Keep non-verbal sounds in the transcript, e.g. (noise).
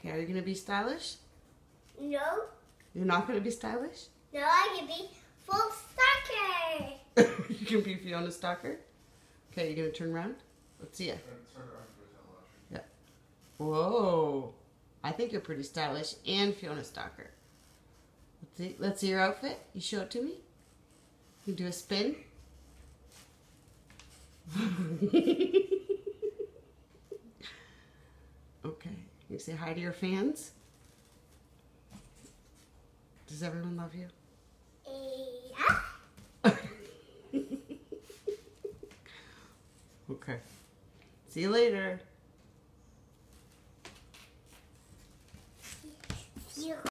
Okay, are you gonna be stylish? No, You're not gonna be stylish? no, I can be full stalker. (laughs) you can be Fiona Stalker. Okay, you're gonna turn around? Let's see ya. Yeah. Whoa. I think you're pretty stylish and Fiona Stalker. Let's see. Let's see your outfit. You show it to me. You do a spin. (laughs) okay. You say hi to your fans. Does everyone love you? Yeah. (laughs) okay. See you later.